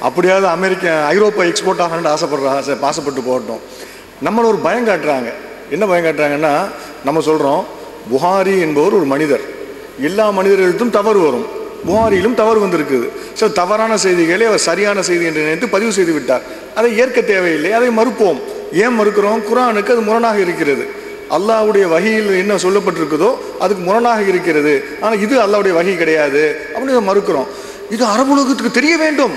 அப்படியாவது அமெரிக்க ஐரோப்பா எக்ஸ்போர்ட் ஆகணும்னு ஆசைப்படுறா ஆசை ஆசைப்பட்டு போகட்டும். நம்மளை ஒரு பயம் காட்டுறாங்க. என்ன பயம் காட்டுறாங்கன்னா நம்ம சொல்கிறோம் புகாரி என்பவர் ஒரு மனிதர். எல்லா மனிதர்களுக்கும் தவறு வரும். புகாரியிலும் தவறு வந்திருக்குது. சரி தவறான செய்திகளை அவர் சரியான செய்தி என்று நினைத்து பதிவு செய்து விட்டார். அதை ஏற்க தேவையில்லை. அதை மறுப்போம். ஏன் மறுக்கிறோம்? குரானுக்கு அது முரணாக இருக்கிறது. அல்லாஹ்வுடைய வகையில் என்ன சொல்லப்பட்டிருக்குதோ அதுக்கு முரணாக இருக்கிறது. ஆனால் இது அல்லாவுடைய வகை கிடையாது. அப்படின்னு மறுக்கிறோம். இது அரபுலோகத்துக்கு தெரிய வேண்டும்.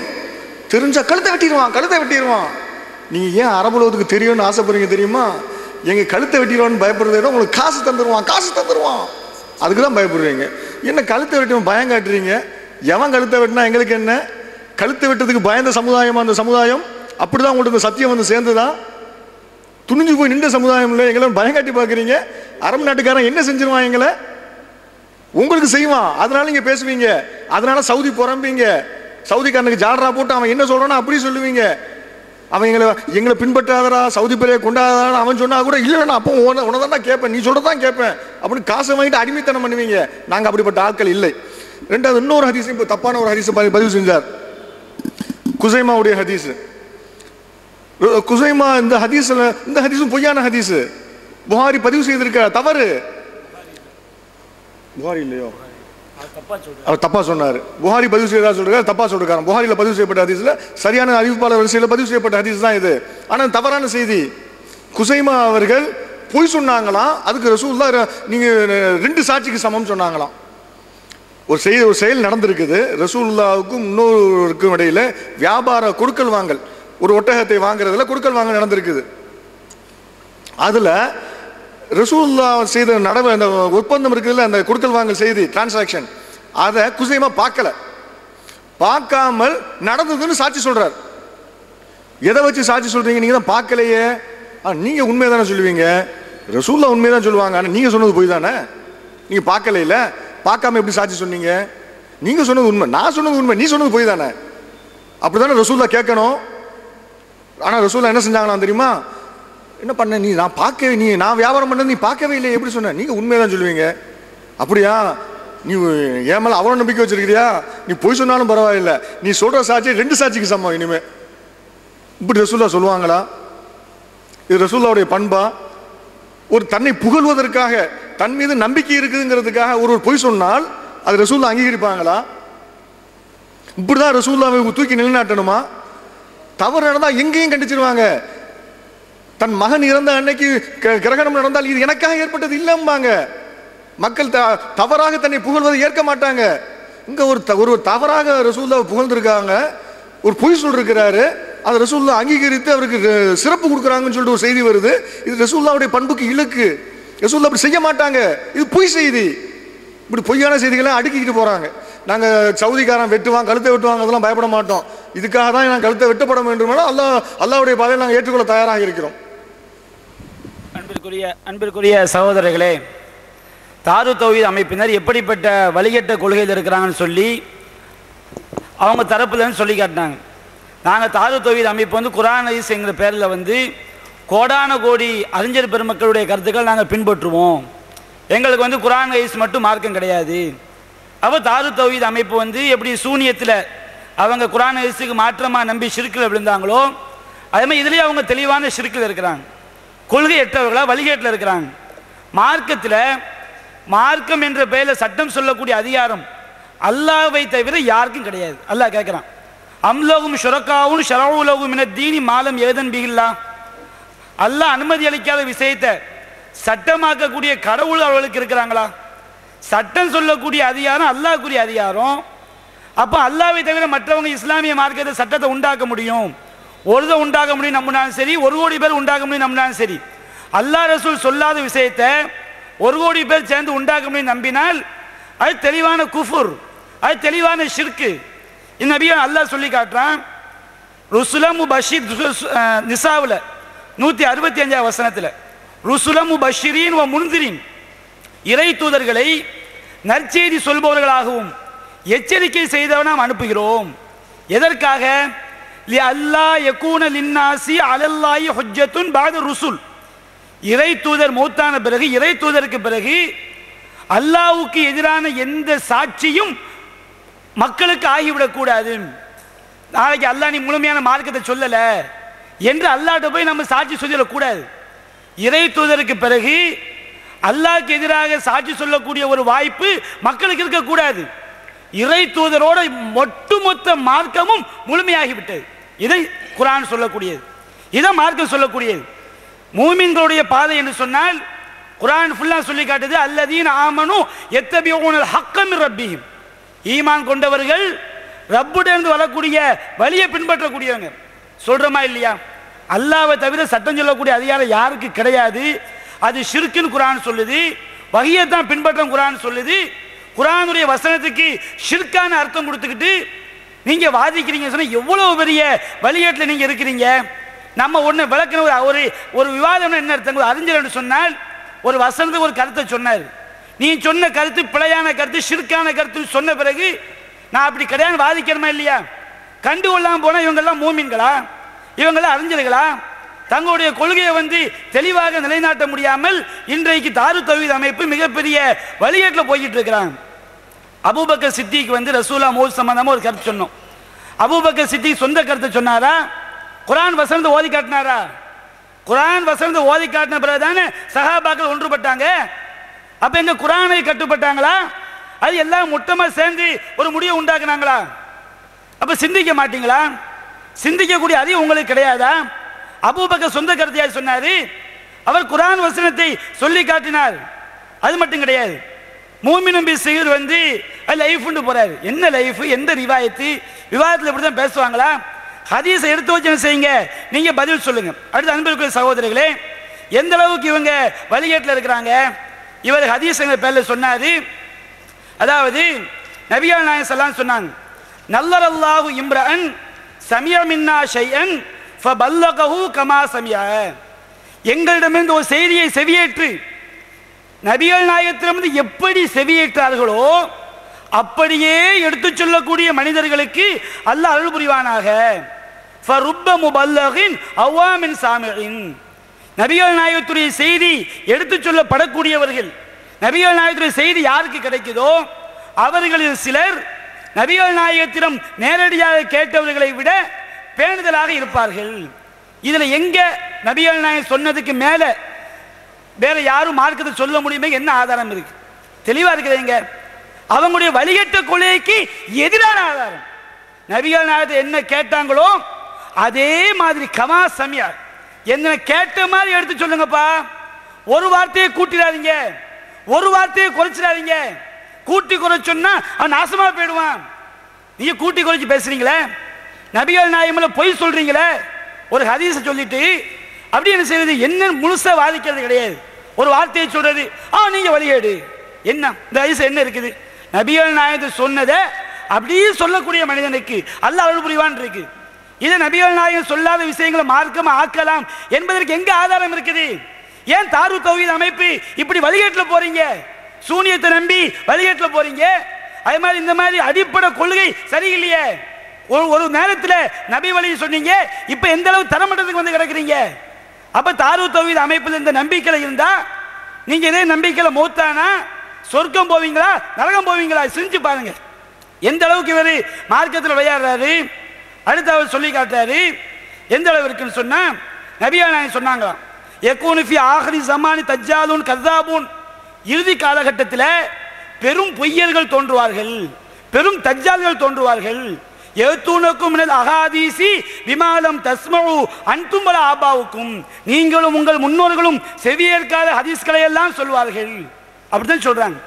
தெரிஞ்சா கழுத்தை வெட்டிடுவான் கழுத்தை வெட்டிடுவான். நீங்கள் ஏன் அரபுலோகத்துக்கு தெரியும்னு ஆசைப்படுறீங்க தெரியுமா? எங்கள் கழுத்தை வெட்டிடுவான்னு பயப்படுறதை விட உங்களுக்கு காசு தந்துடுவான் காசு தந்துடுவான் அதுக்கு தான் பயப்படுறீங்க. என்ன கழுத்தை வெட்டுவன் பயம் காட்டுறீங்க? எவன் கழுத்தை வெட்டினா எங்களுக்கு என்ன? கழுத்தை வெட்டதுக்கு பயந்த சமுதாயம் அந்த சமுதாயம்? அப்படிதான் உங்களுக்கு இந்த சத்தியம் வந்து சேர்ந்துதான் துணிஞ்சு போய் நின்ற சமுதாயம் இல்லை எங்களை பயம் காட்டி பார்க்குறீங்க. அரபு நாட்டுக்காரன் என்ன செஞ்சிருவான் எங்களை? உங்களுக்கு செய்வான். அதனால நீங்க பேசுவீங்க. அதனால சவுதி புறம்பீங்க சவுதிக்காரனுக்கு ஜாலரா போட்டு அவன் என்ன சொல்றானோ அப்படி சொல்லுவீங்க. அவன் எங்களை எங்களை பின்பற்றாதரா சவுதி பிள்ளைய கொண்டாதான்னு அவன் சொன்னா கூட இல்லை நான் அப்போ உன உனதான் தான் கேட்பேன். நீ சொல்றதான் கேட்பேன். அப்படின்னு காசை வாங்கிட்டு அடிமைத்தனம் பண்ணுவீங்க. நாங்க அப்படிப்பட்ட ஆட்கள் இல்லை. ரெண்டாவது இன்னொரு ஹதீஸ் இப்போ தப்பான ஒரு ஹதீஸ் பதிவு செஞ்சார். குசைமாவுடைய ஹதீஸ். குசைமா இந்த ஹதீஸ்ல இந்த ஹதீஸும் பொய்யான ஹதீஸ். புகாரி பதிவு செய்திருக்க தவறு. புகாரி இல்லையோ? அவர் தப்பா சொன்னார். புகாரி பதிவு செய்ததா சொல்றாரு தப்பா சொல்றாரு. புகாரில பதிவு செய்யப்பட்ட ஹதீஸ்ல சரியான அறிவிப்பாளர் வரிசையில் பதிவு செய்யப்பட்ட ஹதீஸ் தான் இது. ஆனா தவறான செய்தி. குசைமா அவர்கள் பொய் சொன்னாங்களாம் அதுக்கு ரசூல்லா ர- நீங்க ரெண்டு சாட்சிக்கு சமம் சொன்னாங்களாம். ஒரு செயல் ஒரு செயல் நடந்திருக்குது. ரசூலுல்லாவுக்கும் இன்னொருக்கும் இடையில வியாபார கொடுக்கல் வாங்கல். ஒரு ஒட்டகத்தை வாங்குறதுல கொடுக்கல் வாங்கல் நடந்திருக்குது. அதுல ரசூல்லா செய்த நடவு அந்த ஒப்பந்தம் இருக்குதுல்ல அந்த கொடுக்கல் வாங்கல் செய்தி டிரான்சாக்ஷன் அதை குசைமா பார்க்கல. பார்க்காமல் நடந்ததுன்னு சாட்சி சொல்றார். எதை வச்சு சாட்சி சொல்றீங்க? நீங்க தான் பார்க்கலையே. ஆனால் நீங்க உண்மையை தானே சொல்லுவீங்க? ரசூல்லா உண்மை தான் சொல்லுவாங்க. ஆனால் நீங்க சொன்னது போய் தானே நீங்க பார்க்கலையில பார்க்காம எப்படி சாட்சி சொன்னீங்க? நீங்க சொன்னது உண்மை. நான் சொன்னது உண்மை. நீ சொன்னது போய் தானே அப்படிதானே ரசூல்லா கேட்கணும். ஆனால் ரசூல்லா என்ன செஞ்சாங்களாம் தெரியுமா? என்ன பண்ண நீ? நான் பார்க்கவே நீ நான் வியாபாரம் பண்ணது நீ பார்க்கவே இல்லை எப்படி சொன்ன? நீங்க உண்மையை தான் சொல்லுவீங்க. அப்படியா? நீ என் மேலே அவ்வளோ நம்பிக்கை வச்சிருக்கிறியா? நீ பொய் சொன்னாலும் பரவாயில்ல. நீ சொல்ற சாட்சி ரெண்டு சாட்சிக்கு சமம் இனிமே. இப்படி ரசூல்லா சொல்லுவாங்களா? இது ரசூல்லாவுடைய பண்பா? ஒரு தன்னை புகழ்வதற்காக தன் மீது நம்பிக்கை இருக்குதுங்கிறதுக்காக ஒரு ஒரு பொய் சொன்னால் அது ரசூல்லா அங்கீகரிப்பாங்களா? இப்படிதான் ரசூல்லாவை தூக்கி நிலைநாட்டணுமா? தவறு நடந்தால் எங்கேயும் கண்டிச்சிருவாங்க. தன் மகன் இறந்த அன்னைக்கு க- கிரகணம் நடந்தால் இது எனக்காக ஏற்பட்டது இல்லம்பாங்க. மக்கள் த- தவறாக தன்னை புகழ்வதை ஏற்க மாட்டாங்க. இங்க ஒரு த- ஒரு தவறாக ரசூல்லா புகழ்ந்திருக்காங்க. ஒரு பொய் சொல்லிருக்கிறாரு. அது ரசூல்லா அங்கீகரித்து அவருக்கு சிறப்பு கொடுக்குறாங்கன்னு சொல்லிட்டு ஒரு செய்தி வருது. இது ரசூல்லாவுடைய பண்புக்கு இழுக்கு ரசூல்லா அப்படி செய்ய மாட்டாங்க. இது பொய் செய்தி. இப்படி பொய்யான செய்திகளை அடுக்கிக்கிட்டு போகிறாங்க நாங்கள் சவுதிக்காரன் வெட்டுவான் கழுத்தை வெட்டுவாங்க அதெல்லாம் பயப்பட மாட்டோம். இதுக்காக தான் நாங்கள் கழுத்தை வெட்டப்பட வேண்டுமானா அல்லா அல்லாவுடைய பாதையில் நாங்கள் ஏற்றுக்கொள்ள தயாராக இருக்கிறோம். அன்பிற்குரிய அன்பிற்குரிய சகோதரர்களே தாரு தௌஹீத் அமைப்பினர் எப்படிப்பட்ட வழிகட்ட கொள்கையில் இருக்கிறாங்கன்னு சொல்லி அவங்க தரப்புலன்னு சொல்லி காட்டினாங்க. நாங்கள் தாரு தௌஹீத் அமைப்பு வந்து குரான் ஹதீஸ் எங்கிற பேரில் வந்து கோடான கோடி அறிஞர் பெருமக்களுடைய கருத்துக்கள் நாங்கள் பின்பற்றுவோம். எங்களுக்கு வந்து குரான் வயசு மட்டும் மார்க்கம் கிடையாது. அப்போ தாது தௌஹீத் அமைப்பு வந்து எப்படி சூனியத்தில் அவங்க குரான் வயசுக்கு மாற்றமாக நம்பி சிறுக்கில் விழுந்தாங்களோ அதே மாதிரி இதுலேயே அவங்க தெளிவான சிறுக்கில் இருக்கிறாங்க. கொள்கையற்றவர்களா வழிகேட்டில் இருக்கிறாங்க. மார்க்கத்தில் மார்க்கம் என்ற பெயரில் சட்டம் சொல்லக்கூடிய அதிகாரம் அல்லாவை தவிர யாருக்கும் கிடையாது. அல்லாஹ் கேட்குறான் அம்லோகும் ஷுரக்காவும் ஷரோலோகம் என தீனி மாலம் ஏதன் பிகில்லா அல்லாஹ் அனுமதி அளிக்காத விஷயத்தை சட்டமாக்கக்கூடிய கடவுள் அவர்களுக்கு இருக்கிறாங்களா? சட்டம் சொல்லக்கூடிய அதிகாரம் அல்லாஹ்க்குரிய அதிகாரம். அப்போ அல்லாவை தவிர மற்றவங்க இஸ்லாமிய மார்க்கத்தை சட்டத்தை உண்டாக்க முடியும். ஒருதை உண்டாக முடியும் நம்பினாலும் சரி ஒரு கோடி பேர் உண்டாக முடியும் நம்பினாலும் சரி. அல்லாஹ் ரசூல் சொல்லாத விஷயத்தை ஒரு கோடி பேர் சேர்ந்து உண்டாக்க முடியும் நம்பினால் அது தெளிவான குஃபுர் அது தெளிவான ஷிர்கு இந்த நபியை அல்லாஹ் சொல்லி காட்டுறான். ருசுலம் பஷீத் நிசாவில் நூற்றி அறுபத்தி அஞ்சாவது வசனத்தில். ருசுலமு பஷிரீன் ஓ முன்திரின். இறை தூதர்களை நற்செய்தி சொல்பவர்களாகவும் எச்சரிக்கை செய்தவ நாம் அனுப்புகிறோம். எதற்காக? லி அல்லா யகூன லின்னாசி அலல்லாயி ஹொஜ்ஜத்துன் பாத ருசுல். இறை தூதர் மூத்தான பிறகு இறை தூதருக்கு பிறகு அல்லாவுக்கு எதிரான எந்த சாட்சியும் மக்களுக்கு ஆகிவிடக்கூடாது நாளைக்கு அல்லாஹ் நீ முழுமையான மார்க்கத்தை சொல்லலை. என்று அல்லாட்ட போய் நம்ம சாட்சி சொல்லிடக்கூடாது இறை தூதருக்கு பிறகு அல்லாஹ்க்கு எதிராக சாட்சி சொல்லக்கூடிய ஒரு வாய்ப்பு மக்களுக்கு இருக்கக்கூடாது இறை தூதரோட ஒட்டுமொத்த மார்க்கமும் முழுமையாகிவிட்டது. இதை குரான் சொல்லக்கூடியது. இதை மார்க்கம் சொல்லக்கூடியது. மூமின்களுடைய பாதை என்று சொன்னால் குரான் ஃபுல்லாக சொல்லி காட்டுது அல்லதீன் ஆமனு எத்தபியூனல் ஹக்கம் ரப்பியும் ஈமான் கொண்டவர்கள் ரப்புடேந்து வரக்கூடிய வழியை பின்பற்றக்கூடியவங்க. சொல்கிறோமா இல்லையா? அல்லாவை தவிர சட்டம் சொல்லக்கூடிய அதிகாரம் யாருக்கு கிடையாது. அது ஷிர்கின் குரான் சொல்லுது. வகையை தான் பின்பற்றம் குரான் சொல்லுது. குரானுடைய வசனத்துக்கு ஷிர்கான அர்த்தம் கொடுத்துக்கிட்டு நீங்க வாதிக்கிறீங்க சொன்னா எவ்வளவு பெரிய வழிகேட்டில் நீங்க இருக்கிறீங்க? நம்ம ஒன்று விளக்கின ஒரு ஒரு ஒரு விவாதம் என்ன அர்த்தம்? அறிஞர் சொன்னால் ஒரு வசனத்துக்கு ஒரு கருத்தை சொன்னார். நீ சொன்ன கருத்து பிழையான கருத்து ஷிர்கான கருத்துன்னு சொன்ன பிறகு நான் அப்படி கிடையாது வாதிக்கணுமா இல்லையா? கண்டு கொள்ளாமல் போனால் இவங்கெல்லாம் மூமின்களா? இவங்கெல்லாம் அறிஞர்களா? தங்களுடைய கொள்கையை வந்து தெளிவாக நிலைநாட்ட முடியாமல் இன்றைக்கு தாரு தௌஹீத் அமைப்பு மிகப்பெரிய வழிகேட்டில் போய்கிட்டு இருக்கிறாங்க அபூபக்கர் சித்திக்கு வந்து ரசூலா மோது சம்பந்தமாக ஒரு கருத்து சொன்னோம். அபூபக்க சித்திக் சொந்த கருத்தை சொன்னாரா? குரான் வசந்த ஓதி காட்டினாரா? குரான் வசனத்தை ஓதி காட்டின பிறகு தானே சஹாபாக்கள் ஒன்றுபட்டாங்க? அப்ப எங்க குரானை கட்டுப்பட்டாங்களா? அது எல்லாம் மொத்தமாக சேர்ந்து ஒரு முடிவை உண்டாக்குனாங்களா? அப்ப சிந்திக்க மாட்டீங்களா? சிந்திக்கக்கூடிய அறிவு உங்களுக்கு கிடையாதா? அபூபக்கர் சொந்த கருத்தையா சொன்னாரு. அவர் குரான் வசனத்தை சொல்லி காட்டினார். அது மட்டும் கிடையாது. மூமினும் பி சிகர் வந்து லைஃப்னு போறாரு. என்ன லைஃப்? எந்த ரிவாயத்து? விவாதத்தில் இப்படி தான் பேசுவாங்களா? ஹதீஸை எடுத்து வச்சு என்ன செய்யுங்க? நீங்க பதில் சொல்லுங்க. அடுத்து அன்பிற்குரிய சகோதரர்களே எந்த அளவுக்கு இவங்க வழிகேட்டில் இருக்கிறாங்க? இவர் ஹதீஸ் பேரில் சொன்னார். அதாவது நபிகள் நாயன் சொல்லான்னு சொன்னாங்க நல்லர் இம்ரான் சமிய மின்னா ஷையன் ஃபபல்லகஹு கமா சமிய. எங்களிடமிருந்து ஒரு செய்தியை செவியேற்று நபிகள் நாயகத்திலிருந்து எப்படி செவியேற்றார்களோ அப்படியே எடுத்துச் சொல்லக்கூடிய மனிதர்களுக்கு அல்ல அருள் புரிவானாக. ஃபருப்ப முபல்லகின் அவ்வாமின் சாமியின். நபிகள் நாயகத்துடைய செய்தி எடுத்துச் சொல்லப்படக்கூடியவர்கள். நபிகள் நாயகத்துடைய செய்தி யாருக்கு கிடைக்குதோ அவர்களில் சிலர் நபிகள் நாயகத்திடம் நேரடியாக கேட்டவர்களை விட பேணுதலாக இருப்பார்கள். இதில் எங்க நபிகள் நாயகம் சொன்னதுக்கு மேல வேற யாரும் மார்க்கத்தை சொல்ல முடியுமே என்ன ஆதாரம் இருக்கு? தெளிவா இருக்கிறீங்க. அவங்களுடைய வழிகட்ட கொள்கைக்கு எதிரான ஆதாரம். நபிகள் நாயகத்தை என்ன கேட்டாங்களோ அதே மாதிரி கமா சமியா. என்ன கேட்ட மாதிரி எடுத்து சொல்லுங்கப்பா. ஒரு வார்த்தையை கூட்டிடாதீங்க. ஒரு வார்த்தையை குறைச்சிடாதீங்க. கூட்டி குறை சொன்னா அவன் நாசமா போயிடுவான். நீங்க கூட்டி குறைச்சு பேசுறீங்களே? நபிகள் நாயமில் பொய் சொல்றீங்களே? ஒரு ஹதீஸை சொல்லிட்டு அப்படி என்ன செய்யறது என்ன முழுசா வாதிக்கிறது கிடையாது. ஒரு வார்த்தையை சொல்றது ஆ நீங்க வழிகேடு. என்ன? இந்த ஹதீஸ் என்ன இருக்குது? நபிகள் நாயகத்தை சொன்னதை அப்படியே சொல்லக்கூடிய மனிதனுக்கு அல்ல அருள் புரிவான் இருக்கு. இது நபிகள் நாயகம் சொல்லாத விஷயங்களை மார்க்கம் ஆக்கலாம் என்பதற்கு எங்க ஆதாரம் இருக்குது? ஏன் தாரு தௌஹீத் அமைப்பு இப்படி வழிகேட்டில் போறீங்க? சூனியத்தை நம்பி வழிகேட்டில் போறீங்க. அதே மாதிரி இந்த மாதிரி அடிப்படை கொள்கை சரியில்லையே. ஒரு ஒரு நேரத்தில் நபி வழி சொன்னீங்க. இப்போ எந்த அளவு தரமட்டத்துக்கு வந்து கிடக்குறீங்க? அப்ப தாரு தௌஹீத் அமைப்பில் இந்த நம்பிக்கை இருந்தா நீங்க இதே நம்பிக்கையில் மூத்தானா சொர்க்கம் போவீங்களா நரகம் போவீங்களா சிரிஞ்சு பாருங்க. எந்த அளவுக்கு இவர் மார்க்கத்தில் விளையாடுறாரு? அடுத்து அவர் சொல்லி காட்டுறாரு. எந்த அளவு இருக்குன்னு சொன்னா நபியா நாயன் சொன்னாங்களாம். எக்கூனிஃபி ஆஹரி ஜமானி தஜ்ஜாலூன் கதாபூன் இறுதி காலகட்டத்தில் பெரும் பொய்யர்கள் தோன்றுவார்கள் பெரும் தஜ்ஜால்கள் தோன்றுவார்கள். எழுத்தூனக்கும் அகாதீசி விமாலம் தஸ்மவு அன்தும்பல ஆபாவுக்கும். நீங்களும் உங்கள் முன்னோர்களும் செவியேற்காத ஹதீஸ்களை எல்லாம் சொல்வார்கள். அப்படித்தான் சொல்றாங்க.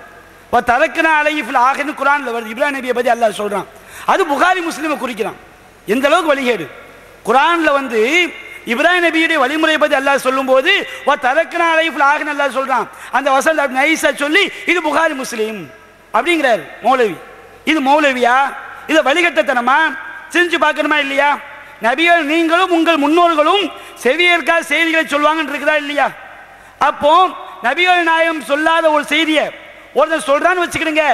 இப்போ தரக்குனா அலைஃபில் ஆகன்னு குரான்ல வருது. இப்ராஹிம் நபியை பற்றி அல்லாஹ் சொல்றான். அது புகாரி முஸ்லீமை குறிக்கிறான். எந்த அளவுக்கு வழிகேடு? குரான்ல வந்து இப்ராஹிம் நபியுடைய வழிமுறை பற்றி அல்லாஹ் சொல்லும்போது ஓ தரக்குனா அலைஃபில் அல்லாஹ் சொல்றான். அந்த வசல் நைஸா சொல்லி இது புகாரி முஸ்லீம். அப்படிங்கிறார் மௌலவி. இது மௌலவியா? இது வழிகட்டத்தனமா? செஞ்சு பார்க்கணுமா இல்லையா? நபிகள் நீங்களும் உங்கள் முன்னோர்களும் செவியேற்காத செய்திகளை சொல்லுவாங்கன்னு இருக்குதா இல்லையா? அப்போ நபிகள் நாயகம் சொல்லாத ஒரு செய்தியை ஒருத்தன் சொல்றான்னு வச்சுக்கிடுங்க.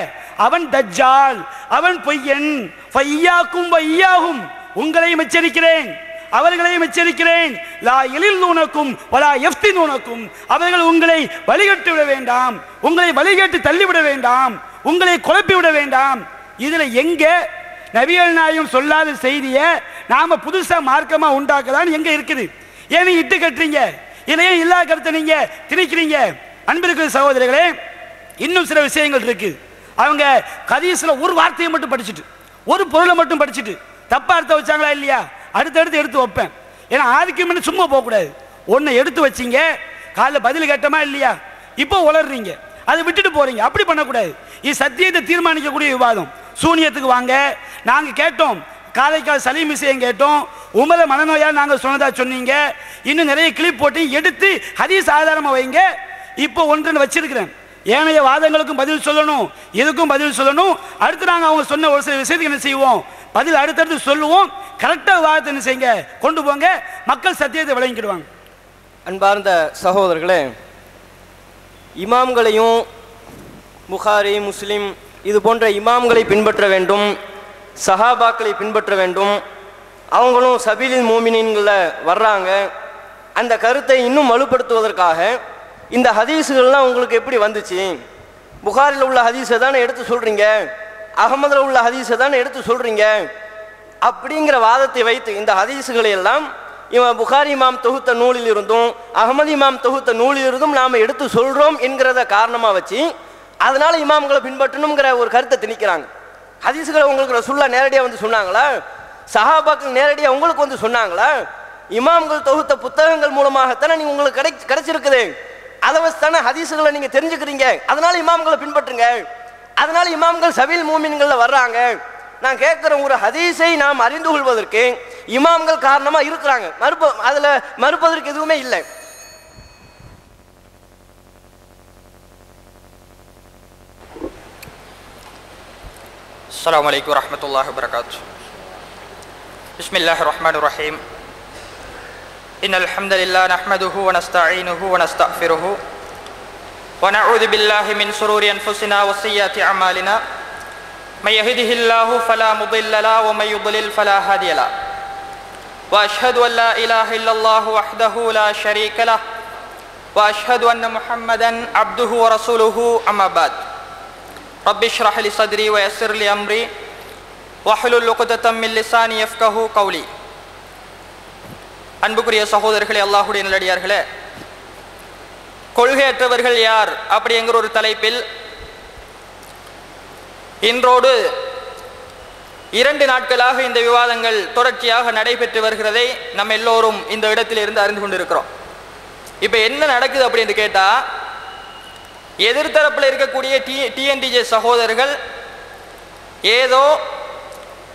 அவன் தஜ்ஜால் அவன் பொய்யன். ஃபையாக்கும் வையாகும் உங்களையும் எச்சரிக்கிறேன். அவர்களையும் எச்சரிக்கிறேன். லா எழில் நூனக்கும் வலா எஃப்தி நூனக்கும் அவர்கள் உங்களை வழிகட்டு விட வேண்டாம். உங்களை வழிகட்டு தள்ளிவிட வேண்டாம். உங்களை குழப்பி விட வேண்டாம். இதில் எங்கே நபிகள் நாயும் சொல்லாத செய்தியை நாம புதுசா மார்க்கமா உண்டாக்கலான்னு எங்க இருக்குது? ஏன் இட்டு கட்டுறீங்க? இதையே இல்லா கருத்தை நீங்க திணிக்கிறீங்க? அன்பிற்கு சகோதரர்களே இன்னும் சில விஷயங்கள் இருக்கு. அவங்க கதீஸ்ல ஒரு வார்த்தையை மட்டும் படிச்சுட்டு ஒரு பொருளை மட்டும் படிச்சுட்டு தப்பா அர்த்தம் வச்சாங்களா இல்லையா? அடுத்தடுத்து எடுத்து வைப்பேன். ஏன்னா ஆதிக்கம்னு சும்மா போகக்கூடாது. ஒன்றை எடுத்து வச்சீங்க காலைல பதில் கேட்டோமா இல்லையா? இப்போ உளர்றீங்க அதை விட்டுட்டு போகிறீங்க அப்படி பண்ணக்கூடாது. இது சத்தியத்தை தீர்மானிக்கக்கூடிய விவாதம். சூனியத்துக்கு வாங்க. நாங்கள் கேட்டோம். காரைக்கால் சலீம் விஷயம் கேட்டோம். உமர மனநோயால் நாங்கள் சொன்னதாக சொன்னீங்க. இன்னும் நிறைய கிளிப் போட்டு எடுத்து ஹதீஸ் ஆதாரமாக வைங்க. இப்போ ஒன்றுன்னு வச்சிருக்கிறேன். ஏனைய வாதங்களுக்கும் பதில் சொல்லணும். இதுக்கும் பதில் சொல்லணும்? அடுத்து நாங்கள் அவங்க சொன்ன ஒரு சில விஷயத்துக்கு என்ன செய்வோம்? பதில் அடுத்தடுத்து சொல்லுவோம். கரெக்டாக வாதத்தை என்ன செய்யுங்க? கொண்டு போங்க. மக்கள் சத்தியத்தை விளங்கிடுவாங்க அன்பார்ந்த சகோதரர்களே இமாம்களையும் புகாரி முஸ்லீம் இது போன்ற இமாம்களை பின்பற்ற வேண்டும். சஹாபாக்களை பின்பற்ற வேண்டும். அவங்களும் சபீலின் மோமினின்களில் வர்றாங்க. அந்த கருத்தை இன்னும் வலுப்படுத்துவதற்காக இந்த ஹதீஸுகள்லாம் உங்களுக்கு எப்படி வந்துச்சு? புகாரில் உள்ள ஹதீஸை தானே எடுத்து சொல்கிறீங்க அகமதில் உள்ள ஹதீஸை தானே எடுத்து சொல்கிறீங்க அப்படிங்கிற வாதத்தை வைத்து இந்த ஹதீஸுகளை எல்லாம் இவன் புகாரி இமாம் தொகுத்த நூலில் இருந்தும் அகமது இமாம் தொகுத்த நூலில் இருந்தும் நாம் எடுத்து சொல்கிறோம் என்கிறத காரணமாக வச்சு அதனால் இமாம்களை பின்பற்றணுங்கிற ஒரு கருத்தை திணிக்கிறாங்க. ஹதீஸுகளை உங்களுக்கு ரசுல்லா நேரடியாக வந்து சொன்னாங்களா? சஹாபாக்கள் நேரடியாக உங்களுக்கு வந்து சொன்னாங்களா? இமாம்கள் தொகுத்த புத்தகங்கள் மூலமாகத்தானே நீங்கள் உங்களுக்கு கிடை கிடைச்சிருக்குது. அதை வச்சு தானே ஹதீஸுகளை நீங்கள் தெரிஞ்சுக்கிறீங்க. அதனால் இமாம்களை பின்பற்றுங்க. அதனால இமாம்கள் சபீல் மூமின்கள்ல வர்றாங்க நான் கேட்குற ஒரு ஹதீஸை நாம் அறிந்து கொள்வதற்கு இமாம்கள் காரணமா இருக்கிறாங்க மறுப்ப அதுல மறுப்பதற்கு எதுவுமே இல்லை السلام عليكم ورحمة الله وبركاته بسم الله الرحمن الرحيم إن الحمد لله نحمده ونستعينه ونستغفره ونعوذ بالله من شرور أنفسنا وسيئات أعمالنا. من يهده الله فلا مضل له ومن يضلل فلا هادي له. وأشهد أن لا إله إلا الله وحده لا شريك له وأشهد أن محمدا عبده ورسوله أما بعد. رب اشرح لي صدري ويسر لي أمري واحلل عقدة من لساني يفقهوا قولي. அன்புக்குரிய சகோதரர்களே அல்லாஹுடைய நல்லடியார்களே கொள்கையற்றவர்கள் யார் அப்படிங்கிற ஒரு தலைப்பில் இன்றோடு இரண்டு நாட்களாக இந்த விவாதங்கள் தொடர்ச்சியாக நடைபெற்று வருகிறதை நம்ம எல்லோரும் இந்த இடத்தில் இருந்து அறிந்து கொண்டிருக்கிறோம். இப்போ என்ன நடக்குது அப்படின்னு கேட்டால் எதிர்த்தரப்பில் இருக்கக்கூடிய டி டிஎன்டிஜே சகோதரர்கள் ஏதோ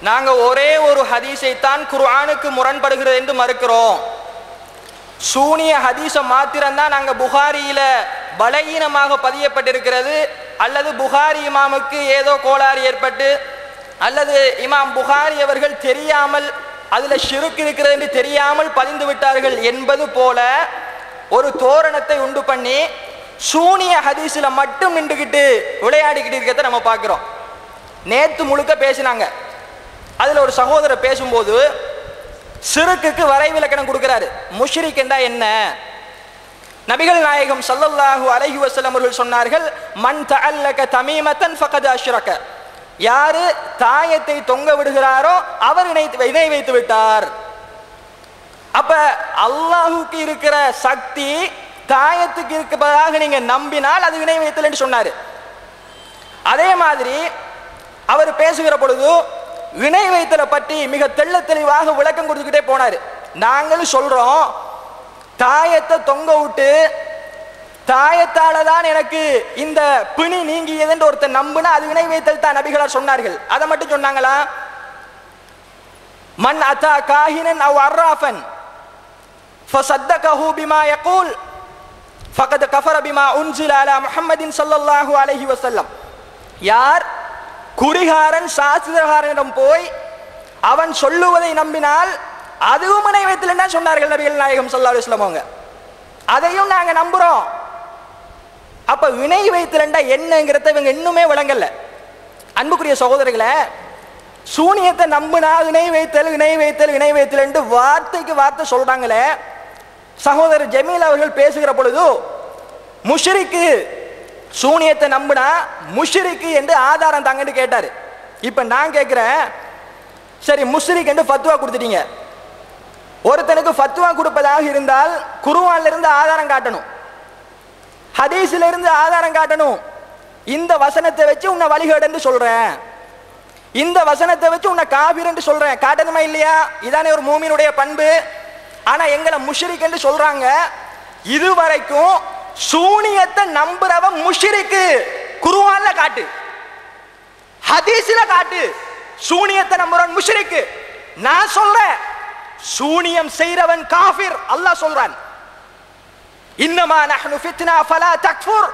நாங்கள் ஒரே ஒரு ஹதீஸை தான் குர்ஆனுக்கு முரண்படுகிறது என்று மறுக்கிறோம். சூனிய ஹதீஸை மாத்திரம்தான் நாங்கள் புகாரியில பலகீனமாக பதியப்பட்டிருக்கிறது. அல்லது புகாரி இமாமுக்கு ஏதோ கோளாறு ஏற்பட்டு அல்லது இமாம் புகாரி அவர்கள் தெரியாமல் அதில் ஷிருக்கு இருக்கிறது என்று தெரியாமல் பதிந்து விட்டார்கள் என்பது போல ஒரு தோரணத்தை உண்டு பண்ணி சூனிய ஹதீஸில் மட்டும் நின்றுக்கிட்டு விளையாடிக்கிட்டு இருக்கிறத நம்ம பார்க்குறோம். நேத்து முழுக்க பேசினாங்க. அதில் ஒரு சகோதரர் பேசும்போது சிறுக்குக்கு வரைவிலக்கணம் கொடுக்கிறாரு. முஷ்ரிக் என்றா என்ன? நபிகள் நாயகம் சல்லல்லாஹு அலஹி வசலம் அவர்கள் சொன்னார்கள் மண் தல்லக தமீமத்தன் ஃபகத் அஷ்ரக. யாரு தாயத்தை தொங்க விடுகிறாரோ அவர் இணைத்து இணை வைத்து விட்டார். அப்ப அல்லாஹுக்கு இருக்கிற சக்தி தாயத்துக்கு இருப்பதாக நீங்க நம்பினால் அது இணை வைத்தல் என்று சொன்னாரு. அதே மாதிரி அவர் பேசுகிற பொழுது இணை வைத்தலை பற்றி மிக தெள்ள தெளிவாக விளக்கம் கொடுத்துக்கிட்டே போனாரு நாங்களும் சொல்றோம் தாயத்தை தொங்க விட்டு தாயத்தால தான் எனக்கு இந்த பிணி நீங்கியதுன்னு ஒருத்தர் நம்புனா அது இணை வைத்தல் தான் நபிகளார் சொன்னார்கள் அதை மட்டும் சொன்னாங்களா மன் அத்தா காஹினன் அவ் அர்ராஃபன் فصدقه بما يقول فقد كفر بما انزل على محمد صلى الله عليه وسلم யார் குறிகாரன் சாஸ்திரகாரனிடம் போய் அவன் சொல்லுவதை நம்பினால் அதுவும் நினைவத்தில் என்ன சொன்னார்கள் நபிகள் நாயகம் சொல்லா அலுவலம் அதையும் நாங்க நம்புறோம். அப்ப வினை வைத்தலண்டா என்னங்கிறத இவங்க இன்னுமே விளங்கல. அன்புக்குரிய சகோதரர்களே சூனியத்தை நம்பினா வினை வைத்தல் வினை வைத்தல் வினை வைத்தல் என்று வார்த்தைக்கு வார்த்தை சொல்றாங்களே. சகோதரர் ஜமீல் அவர்கள் பேசுகிற பொழுது முஷரிக்கு சூனியத்தை நம்பினா முஷ்ரிக்கு என்று ஆதாரம் தாங்கன்னு கேட்டாரு. இப்ப நான் கேட்கிறேன் சரி முஸ்ரிக் என்று ஃபத்துவா கொடுத்துட்டீங்க. ஒருத்தனுக்கு ஃபத்துவா கொடுப்பதாக இருந்தால் குருவான்ல இருந்து ஆதாரம் காட்டணும். ஹதீஸ்ல இருந்து ஆதாரம் காட்டணும். இந்த வசனத்தை வச்சு உன்னை வழிகேடுன்னு சொல்றேன். இந்த வசனத்தை வச்சு உன்னை காபிர் என்று சொல்றேன். காட்டணுமா இல்லையா? இதானே ஒரு மூமினுடைய பண்பு. ஆனா எங்களை முஷ்ரிக் என்று சொல்றாங்க. இதுவரைக்கும் சூனியத்தை நம்புறவன் முஷிருக்கு குருவான்ல காட்டு ஹதீஸ்ல காட்டு சூனியத்தை நம்புறவன் முஷ்ரிக்கு. நான் சொல்றேன் சூனியம் செய்றவன் காஃபிர் அல்லாஹ் சொல்றான். இன்னமா நஹ்னு ஃபித்னா ஃபலா தக்ஃபுர்.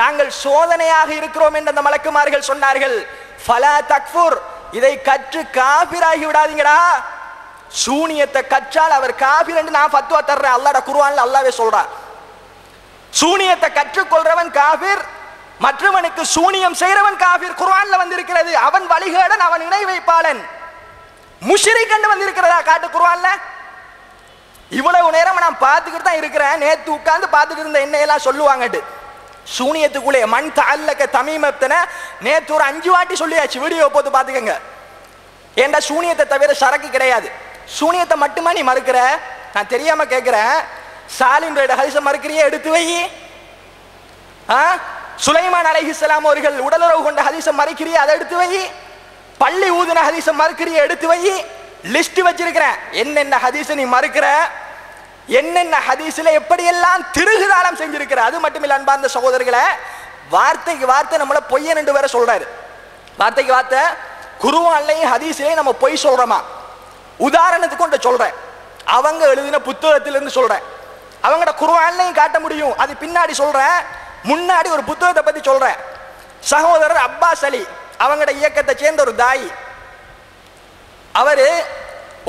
நாங்கள் சோதனையாக இருக்கிறோம் என்று அந்த மலக்குமார்கள் சொன்னார்கள். ஃபலா தக்ஃபுர் இதை கற்று காபிராகி விடாதீங்கடா. சூனியத்தை கற்றால் அவர் காபிர் என்று நான் ஃபத்வா தர்றேன். அல்லாட குர்ஆன்ல அல்லாஹ்வே சொல்றான். சூனியத்தை கற்றுக்கொள்றவன் காபிர் மற்றவனுக்கு சூனியம் செய்கிறவன் காபிர் குர்ஆன்ல வந்திருக்கிறது அவன் வழிகேடன் அவன் இணை வைப்பாளன். முஷ்ரிக் கண்டு வந்திருக்கிறதா காட்டு குர்ஆன்ல? இவ்வளவு நேரம் நான் பார்த்துக்கிட்டு தான் இருக்கிறேன். நேத்து உட்கார்ந்து பார்த்துட்டு இருந்த என்னையெல்லாம் சொல்லுவாங்கட்டு. சூனியத்துக்குள்ளே மண் தால்லக்க தமிமத்தனை நேத்து ஒரு அஞ்சு வாட்டி சொல்லியாச்சு வீடியோ போட்டு பார்த்துக்கங்க. ஏன்டா சூனியத்தை தவிர சரக்கு கிடையாது. சூனியத்தை மட்டுமா நீ மறுக்கிற? நான் தெரியாம கேட்கிறேன் சாலிம் ஹரிச மறுக்கிறியே எடுத்து வை. சுலைமான் அலைஹிஸ்லாம் அவர்கள் உடலுறவு கொண்ட ஹதீசம் மறுக்கிறியே அதை எடுத்து வை. பள்ளி ஊதின ஹதீசம் மறுக்கிறியே எடுத்து வை. லிஸ்ட் வச்சிருக்கிறேன். என்னென்ன ஹதீஸை நீ மறுக்கிற? என்னென்ன ஹதீஸ்ல எப்படியெல்லாம் திருகுதாளம் செஞ்சிருக்கிற? அது மட்டும் இல்ல அன்பார்ந்த சகோதரர்களை வார்த்தைக்கு வார்த்தை நம்மள பொய்ய நின்று வேற சொல்றாரு. வார்த்தைக்கு வார்த்தை குருவான்லையும் ஹதீஸ்லையும் நம்ம பொய் சொல்றோமா? உதாரணத்துக்கு ஒன்று சொல்றேன். அவங்க எழுதின புத்தகத்திலிருந்து சொல்றேன். அவங்களோட குருவான்லையும் காட்ட முடியும். அது பின்னாடி சொல்கிறேன் முன்னாடி ஒரு புத்தகத்தை பத்தி சொல்கிறேன் சகோதரர் அப்பாஸ் அலி அவங்களோட இயக்கத்தை சேர்ந்த ஒரு தாய். அவர்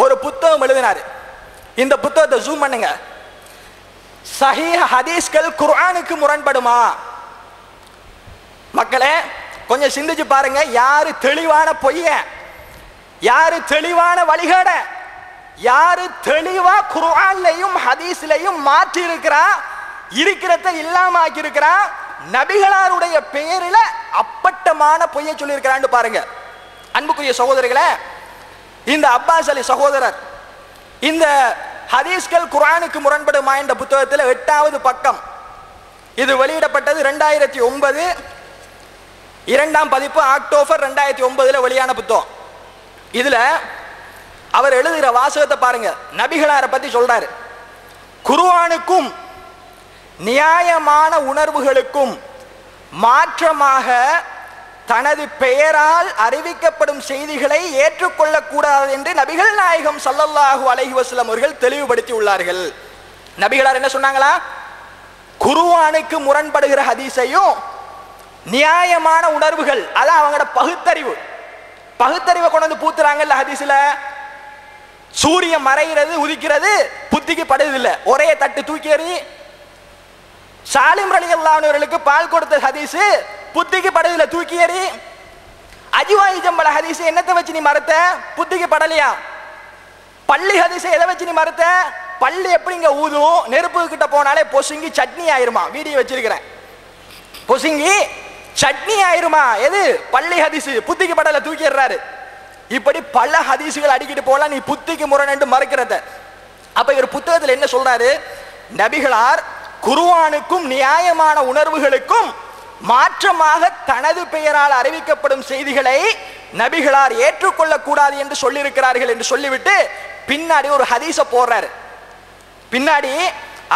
ஒரு புத்தகம் எழுதினாரு. இந்த புத்தகத்தை ஜூம் பண்ணுங்க. சஹீஹ ஹதீஸ்கள் குர்ஆனுக்கு முரண்படுமா? மக்களே கொஞ்சம் சிந்திச்சு பாருங்க. யாரு தெளிவான பொய்ய? யாரு தெளிவான வழிகாட? யாரு தெளிவா குர்ஆன்லையும் ஹதீஸ்லையும் மாற்றி இருக்கிறா இருக்கிறத இல்லாம ஆக்கி இருக்கிறா நபிகளாருடைய பெயரில அப்பட்டமான பொய்யை சொல்லியிருக்கிறான்னு பாருங்க. அன்புக்குரிய சகோதரர்களே இந்த அப்பாஸ் அலி சகோதரர் இந்த ஹதீஸ்கள் குரானுக்கு முரண்படுமா என்ற புத்தகத்தில் எட்டாவது பக்கம். இது வெளியிடப்பட்டது ரெண்டாயிரத்தி ஒன்பது இரண்டாம் பதிப்பு அக்டோபர் ரெண்டாயிரத்தி ஒன்பதுல வெளியான புத்தகம். இதுல அவர் எழுதுகிற வாசகத்தை பாருங்க. நபிகளாரை பத்தி சொல்றாரு. குருவானுக்கும் நியாயமான உணர்வுகளுக்கும் மாற்றமாக தனது பெயரால் அறிவிக்கப்படும் செய்திகளை ஏற்றுக்கொள்ளக்கூடாது என்று நபிகள் நாயகம் சல்லல்லாஹு அலஹி வஸ்லம் அவர்கள் தெளிவுபடுத்தி உள்ளார்கள். நபிகளார் என்ன சொன்னாங்களா? குருவானுக்கு முரண்படுகிற ஹதீஸையும் நியாயமான உணர்வுகள் அதான் அவங்களோட பகுத்தறிவு. பகுத்தறிவை கொண்டு வந்து பூத்துறாங்கல்ல ஹதீஸில்? சூரியன் மறைகிறது உதிக்கிறது புத்திக்கு படுவதில்லை. ஒரே தட்டு தூக்கி எறி சாலிம் அலி அல்லானவர்களுக்கு பால் கொடுத்த ஹதீஸ் புத்திக்கு படுதில்லை தூக்கி எறி. அஜிவாயி ஜம்பள ஹதீஸ் என்னத்தை வச்சு நீ மறுத்த? புத்திக்கு படலையா? பள்ளி ஹதீஸை எதை வச்சு நீ மறுத்த? பள்ளி எப்படிங்க ஊதும்? நெருப்பு கிட்ட போனாலே பொசுங்கி சட்னி ஆயிருமா? வீடியோ வச்சிருக்கிறேன். பொசுங்கி சட்னி ஆயிருமா? எது? பள்ளி ஹதிசு புத்திக்கு படல தூக்கிடுறாரு இப்படி பல ஹதீஸுகள் அடிக்கிட்டு போகலாம் நீ புத்திக்கு முரண் மறுக்கிறத. அப்ப இவர் புத்தகத்தில் என்ன சொல்றாரு? நபிகளார் குருவானுக்கும் நியாயமான உணர்வுகளுக்கும் மாற்றமாக தனது பெயரால் அறிவிக்கப்படும் செய்திகளை நபிகளார் ஏற்றுக்கொள்ளக்கூடாது என்று சொல்லியிருக்கிறார்கள் என்று சொல்லிவிட்டு பின்னாடி ஒரு ஹதீஸ போடுறாரு. பின்னாடி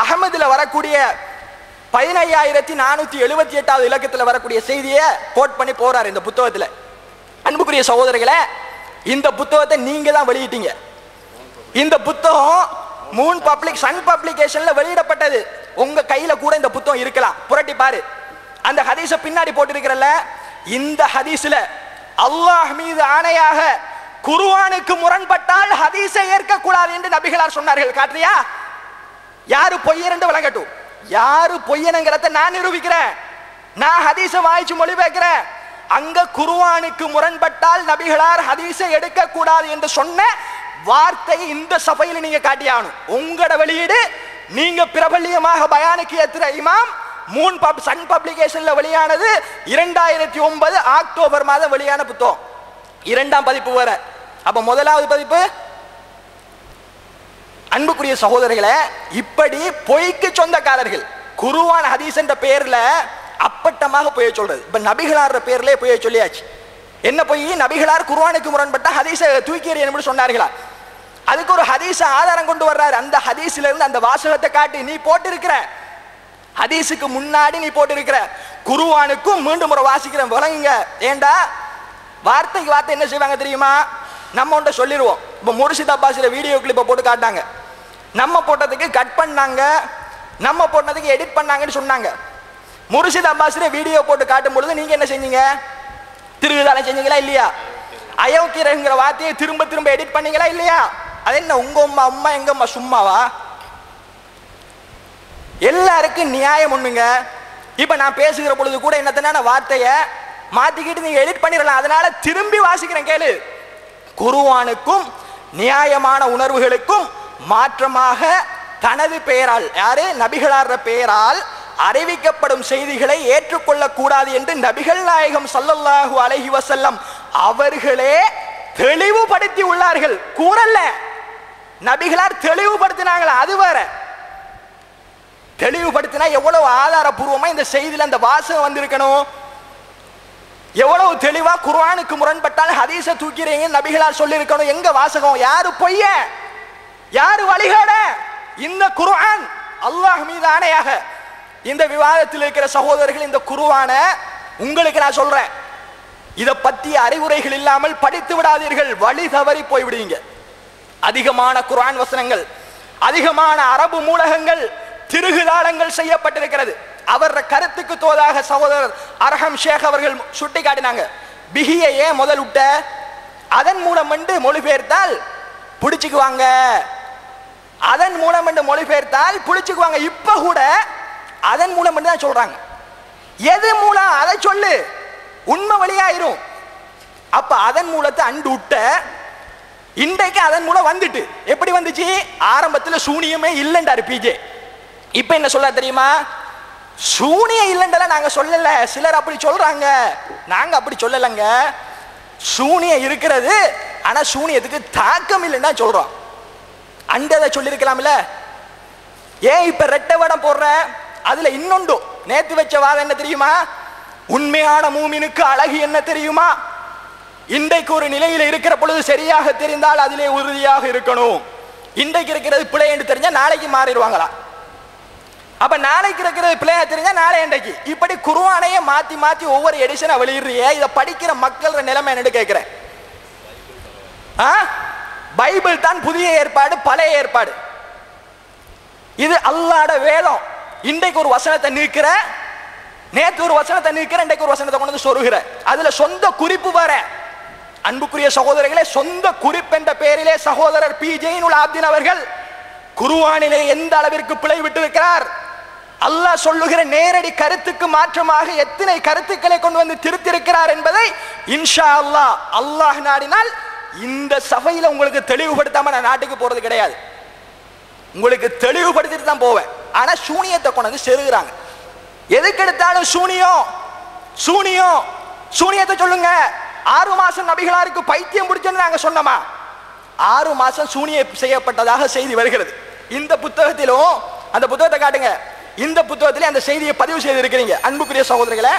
அகமதுல வரக்கூடிய பதினையாயிரத்தி நானூத்தி எழுபத்தி எட்டாவது இலக்கத்தில் வரக்கூடிய செய்தியை கோட் பண்ணி போறாரு இந்த புத்தகத்தில். அன்புக்குரிய சகோதரிகளை இந்த புத்தகத்தை நீங்க தான் வெளியிட்டீங்க. இந்த புத்தகம் மூன் பப்ளிக் சன் பப்ளிகேஷன்ல வெளியிடப்பட்டது. உங்க கையில கூட இந்த புத்தகம் இருக்கலாம். புரட்டி பாரு. அந்த ஹதீஸ பின்னாடி போட்டிருக்கிறல்ல இந்த ஹதீஸ்ல அல்லாஹ் மீது ஆணையாக குருவானுக்கு முரண்பட்டால் ஹதீஸை ஏற்க கூடாது என்று நபிகளார் சொன்னார்கள். காட்டுறியா? யாரு பொய்யன் என்று விளங்கட்டும். யாரு பொய்யனுங்கிறத நான் நிரூபிக்கிறேன். நான் ஹதீஸ மொழி மொழிபெயர்க்கிறேன். அங்க குருவானுக்கு முரண்பட்டால் நபிகளார் ஹதீஸை எடுக்க கூடாது என்று சொன்ன வார்த்தை இந்த சபையில் நீங்க காட்டியானு உங்களோட வெளியீடு நீங்க பிரபல்யமாக பயானுக்கு ஏத்துற இமாம் மூன் பப் சன் பப்ளிகேஷன்ல வெளியானது இரண்டாயிரத்தி ஒன்பது அக்டோபர் மாதம் வெளியான புத்தகம். இரண்டாம் பதிப்பு வர அப்ப முதலாவது பதிப்பு அன்புக்குரிய சகோதரர்களே இப்படி பொய்க்கு சொந்தக்காரர்கள் குருவான் ஹதீஸ் என்ற பெயர்ல அப்பட்டமாக பொய்ய சொல்றது. இப்ப நபிகளார் பேர்லேயே பொய்ய சொல்லியாச்சு. என்ன பொய்? நபிகளார் குருவானுக்கு முரண்பட்ட ஹதீஸை தூக்கி எறியணும்னு சொன்னார்களா? அதுக்கு ஒரு ஹதீஸ ஆதாரம் கொண்டு வர்றாரு. அந்த ஹதீஸ்ல இருந்து அந்த வாசகத்தை காட்டி நீ போட்டிருக்கிற. ஹதீஸுக்கு முன்னாடி நீ போட்டிருக்கிற. குருவானுக்கும் மீண்டும் முறை வாசிக்கிறேன். விளங்குங்க. ஏண்டா? வார்த்தைக்கு வார்த்தை என்ன செய்வாங்க தெரியுமா? நம்ம ஒன்றை சொல்லிடுவோம் இப்போ முர்ஷித் அப்பாஸில் வீடியோ கிளிப்பை போட்டு காட்டாங்க நம்ம போட்டதுக்கு கட் பண்ணாங்க. நம்ம போட்டதுக்கு எடிட் பண்ணாங்கன்னு சொன்னாங்க. முர்ஷித் அப்பாஸில் வீடியோ போட்டு காட்டும் பொழுது நீங்க என்ன செஞ்சீங்க? திருவிழால செஞ்சீங்களா இல்லையா? அயோக்கியங்கிற வார்த்தையை திரும்ப திரும்ப எடிட் பண்ணீங்களா இல்லையா? அது என்ன உங்க அம்மா அம்மா எங்க அம்மா சும்மாவா? எல்லாருக்கும் நியாயம் ஒண்ணுங்க. இப்ப நான் பேசுகிற பொழுது கூட என்னத்தனான வார்த்தையை மாத்திக்கிட்டு நீங்க எடிட் பண்ணிடலாம். அதனால திரும்பி வாசிக்கிறேன் கேளு. குருவானுக்கும் நியாயமான உணர்வுகளுக்கும் மாற்றமாக தனது பெயரால் யாரு? நபிகளார் பெயரால் அறிவிக்கப்படும் செய்திகளை ஏற்றுக்கொள்ளக்கூடாது என்று நபிகள் நாயகம் சல்லல்லாஹு அலஹி வசல்லம் அவர்களே தெளிவுபடுத்தி உள்ளார்கள். கூறல்ல. நபிகளார் தெளிவுபடுத்தினாங்களா? அது வேற. தெளிவுபடுத்தினா எவ்வளவு ஆதாரபூர்வமா இந்த செய்தியில அந்த வாசகம் வந்திருக்கணும்? எவ்வளவு தெளிவா குர்ஆனுக்கு முரண்பட்டால் ஹதீச தூக்கிறீங்க நபிகளார் சொல்லியிருக்கணும். எங்க வாசகம்? யாரு பொய்ய? யாரு வழிகாட இந்த குர்ஆன் அல்லாஹ் மீது ஆணையாக இந்த விவாதத்தில் இருக்கிற சகோதரர்கள் இந்த குருவான உங்களுக்கு நான் சொல்றேன். இதை பத்தி அறிவுரைகள் இல்லாமல் படித்து விடாதீர்கள். வழி தவறி போய்விடுவீங்க. அதிகமான குரான் வசனங்கள் அதிகமான அரபு மூலகங்கள் திருகுதாளங்கள் செய்யப்பட்டிருக்கிறது. அவர் கருத்துக்கு தோதாக சகோதரர் அரஹம் ஷேக் அவர்கள் சுட்டி காட்டினாங்க. பிகியை ஏன் முதல் விட்ட அதன் மூலம் என்று மொழிபெயர்த்தால் பிடிச்சிக்குவாங்க. அதன் மூலம் என்று மொழிபெயர்த்தால் பிடிச்சிக்குவாங்க. இப்ப கூட அதன் மூலம் என்று தான் சொல்றாங்க. எது மூலம்? அதை சொல்லு. உண்மை வழியாயிரும் அப்ப அதன் மூலத்தை அண்டு விட்ட இன்றைக்கு அதன் மூலம் வந்துட்டு. எப்படி வந்துச்சு? ஆரம்பத்தில் சூனியமே இல்லைன்றாரு பிஜே இப்ப என்ன சொல்ல தெரியுமா? சூனியம் இல்லைன்றல நாங்க சொல்லல. சிலர் அப்படி சொல்றாங்க. நாங்க அப்படி சொல்லலைங்க. சூனியம் இருக்கிறது. ஆனா சூனியத்துக்கு தாக்கம் இல்லைன்னு தான் சொல்றோம். அண்டதை சொல்லியிருக்கலாம்ல. ஏன் இப்ப ரெட்டை வடம் போடுற? அதுல இன்னொண்டு நேத்து வச்ச வாதம் என்ன தெரியுமா? உண்மையான மூமினுக்கு அழகு என்ன தெரியுமா? இன்றைக்கு ஒரு நிலையில் இருக்கிற பொழுது சரியாக தெரிந்தால் அதிலே உறுதியாக இருக்கணும். இன்றைக்கு இருக்கிறது பிழை என்று தெரிஞ்சா நாளைக்கு மாறிடுவாங்களா? அப்ப நாளைக்கு இருக்கிறது பிள்ளையா தெரிஞ்சா நாளை இன்றைக்கு. இப்படி குருவானையே மாத்தி மாத்தி ஒவ்வொரு எடிஷனை வெளியிடுறியே இதை படிக்கிற மக்கள் நிலைமை என்னன்னு கேட்கிறேன். ஆ? பைபிள் தான் புதிய ஏற்பாடு பழைய ஏற்பாடு. இது அல்லாட வேதம். இன்றைக்கு ஒரு வசனத்தை நிற்கிற நேற்று ஒரு வசனத்தை நிற்கிறேன் இன்றைக்கு ஒரு வசனத்தை கொண்டு வந்து சொருகிற அதுல சொந்த குறிப்பு வர அன்புக்குரிய சகோதரர்களே சொந்த குறிப்பு என்ற பெயரிலே சகோதரர் பி. ஜெயினுல் ஆப்தின் அவர்கள் குருவானிலே எந்த அளவிற்கு பிழை விட்டிருக்கிறார்? அல்லாஹ் சொல்லுகிற நேரடி கருத்துக்கு மாற்றமாக எத்தனை கருத்துக்களை கொண்டு வந்து திருத்திருக்கிறார் என்பதை இன்ஷா அல்லாஹ் அல்லாஹ் நாடினால் இந்த சபையில உங்களுக்கு தெளிவுபடுத்தாம நான் நாட்டுக்கு போறது கிடையாது. உங்களுக்கு தெளிவுபடுத்திட்டு தான் போவேன். ஆனா சூனியத்தை கொண்டு வந்து செருகுறாங்க. எதுக்கு எடுத்தாலும் சூனியம் சூனியம் சூனியத்தை சொல்லுங்க. ஆறு மாசம் நபிகளாருக்கு பைத்தியம் பிடிச்சுன்னு நாங்க சொன்னோமா? ஆறு மாசம் சூனிய செய்யப்பட்டதாக செய்தி வருகிறது. இந்த புத்தகத்திலும் அந்த புத்தகத்தை காட்டுங்க. இந்த புத்தகத்திலே அந்த செய்தியை பதிவு செய்திருக்கிறீங்க. அன்புக்குரிய சகோதரர்களே